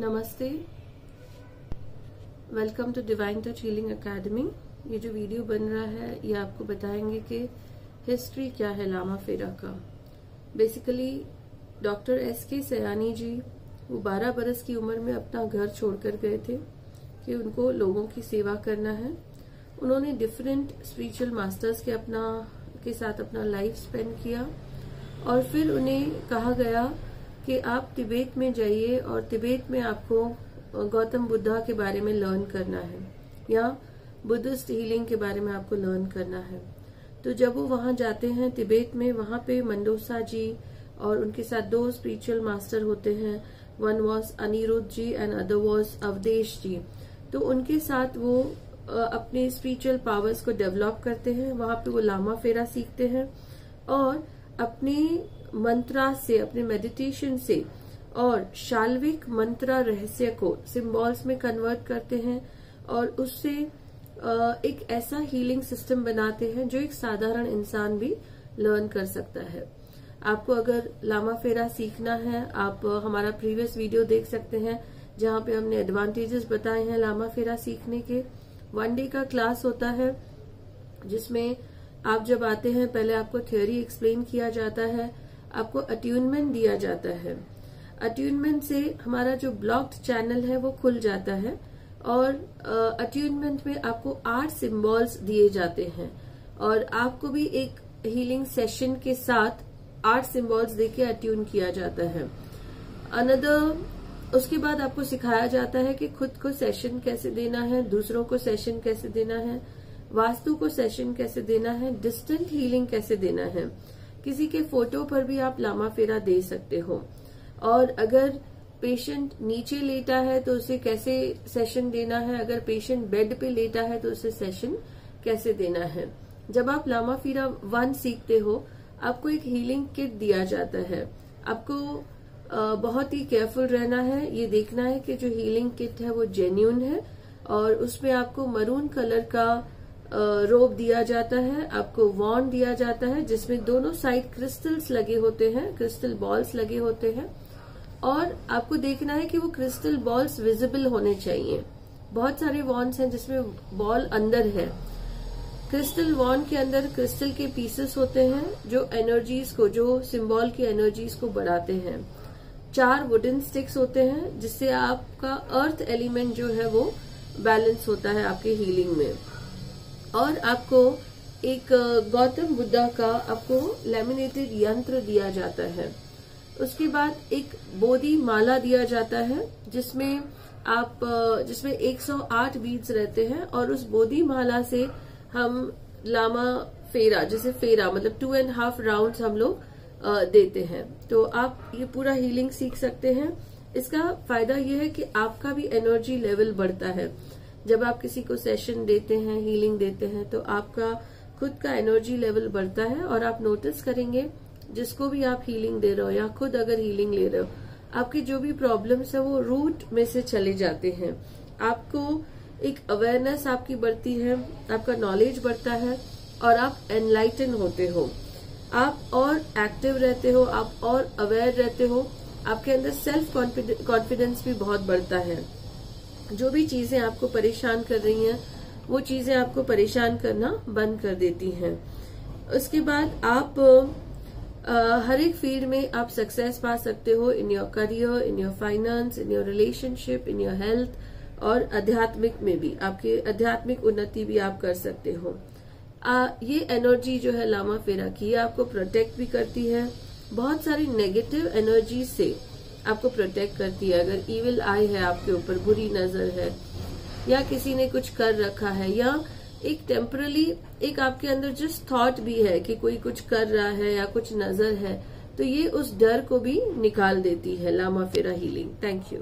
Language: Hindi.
नमस्ते। Welcome to divine touch healing academy ये जो वीडियो बन रहा है, ये आपको बताएँगे कि हिस्ट्री क्या है लामा फेरा का। बेसिकली डॉक्टर एस के सयानी जी, वो 12 बरस की उम्र में अपना घर छोड़कर गए थे कि उनको लोगों की सेवा करना है। उन्होंने डिफरेंट स्पिरिचुअल मास्टर्स के अपना, के साथ अपना लाइफ स्पेंड किया और फिर उन्हें कहा गया कि आप तिबेत में जाइए और तिबेत में आपको गौतम बुद्धा के बारे में लर्न करना है, या बुद्धिस्ट हीलिंग के बारे में आपको लर्न करना है। तो जब वो वहाँ जाते हैं तिब्बत में, वहाँ पे मंडोसा जी और उनके साथ दो स्पिरिचुअल मास्टर होते हैं। One was Aniruddh ji and other was Avdhesh ji. तो उनके साथ वो अपने स्पिरिचुअल पावर्स को डेवलप करते हैं। वहाँ पे वो लामा फेरा सीखते हैं और अपने मंत्रा से, अपने मेडिटेशन से और शाल्विक मंत्रा रहस्य को सिंबल्स में कन्वर्ट करते हैं और उससे एक ऐसा हीलिंग सिस्टम बनाते हैं जो एक साधारण इंसान भी लर्न कर सकता है। आपको अगर लामा फेरा सीखना है, आप हमारा प्रीवियस वीडियो देख सकते हैं, जहाँ पे हमने एडवांटेजेस बताए हैं लामा फेरा सीखने के। वन डे का क्लास होता है, जिसमें आप जब आते हैं, पहले आपको थ्योरी एक्सप्लेन किया जाता है आपको अट्यूनमेंट दिया जाता है। अट्यूनमेंट से हमारा जो ब्लॉक्ड चैनल है, वो खुल जाता है और अट्यूनमेंट में आपको आठ सिंबल्स दिए जाते हैं और आपको भी एक हीलिंग सेशन के साथ आठ सिंबल्स देके अट्यून किया जाता है। अनदर उसके बाद आपको सिखाया जाता है कि खुद को सेशन कैसे देना है, दूसरों को सेशन कैसे देना है, वास्तु को सेशन कैसे देना है डिस्टेंट हीलिंग कैसे देना है। किसी के फ़ोटो पर भी आप लामा फेरा दे सकते हो। और अगर पेशेंट नीचे लेटा है तो उसे कैसे सेशन देना है? अगर पेशेंट बेड पे लेटा है तो उसे सेशन कैसे देना है? जब आप लामा फेरा वन सीखते हो, आपको एक हीलिंग किट दिया जाता है। आपको बहुत ही केयरफुल रहना है। ये देखना है कि जो हीलिंग किट है वो जेन्यून है और उसमें आपको मरून कलर का रोब दिया जाता है, आपको वॉन्ड दिया जाता है, जिसमें दोनों साइड क्रिस्टल्स लगे होते हैं, क्रिस्टल बॉल्स लगे होते हैं, और आपको देखना है कि वो क्रिस्टल बॉल्स विजिबल होने चाहिए। बहुत सारे वॉन्ड्स हैं जिसमें बॉल अंदर है। क्रिस्टल वॉन्ड के अंदर क्रिस्टल के पीसेस होते हैं, जो एनर्जीज को, जो सिंबल की एनर्जीज को बढ़ाते हैं। चार वुडन स्टिक्स होते हैं, जिससे आपका अर्थ एलिमेंट जो है वो बैलेंस होता है आपके हीलिंग में। और आपको एक गौतम बुद्धा का आपको लेमिनेटेड यंत्र दिया जाता है। उसके बाद एक बोधि माला दिया जाता है, जिसमें आप जिसमें 108 बीड्स रहते हैं और उस बोधी माला से हम लामा फेरा, जैसे फेरा मतलब टू एंड हाफ़ राउंड हम लोग देते हैं। तो आप ये पूरा हीलिंग सीख सकते हैं। इसका फ़ायदा यह है कि आपका भी एनर्जी लेवल बढ़ता है। जब आप किसी को सेशन देते हैं हीलिंग देते हैं तो आपका खुद का एनर्जी लेवल बढ़ता है और आप नोटिस करेंगे, जिसको भी आप हीलिंग दे रहे हो या खुद अगर हीलिंग ले रहे हो, आपकी जो भी प्रॉब्लम्स है वो रूट में से चले जाते हैं। आपको एक अवेयरनेस आपकी बढ़ती है, आपका नॉलेज बढ़ता है और आप एनलाइटन होते हो। आप और एक्टिव रहते हो, आप और अवेयर रहते हो, आपके अंदर सेल्फ कॉन्फिडेंस भी बहुत बढ़ता है। जो भी चीज़ें आपको परेशान कर रही हैं वो चीज़ें आपको परेशान करना बंद कर देती हैं। उसके बाद आप आ, हर एक फ़ील्ड में आप सक्सेस पा सकते हो in your career in your finance in your relationship in your health और आध्यात्मिक में भी। आपके आध्यात्मिक उन्नति भी आप कर सकते हो। आ, ये एनर्जी जो है लामा फेरा की आपको प्रोटेक्ट भी करती है। बहुत सारी नेगेटिव एनर्जी से आपको प्रोटेक्ट करती है। अगर इविल आई है आपके ऊपर, बुरी नज़र है, या किसी ने कुछ कर रखा है, या एक टेम्परली एक आपके अंदर जस्ट थॉट भी है कि कोई कुछ कर रहा है या कुछ नज़र है तो ये उस डर को भी निकाल देती है, लामा फेरा हीलिंग थैंक यू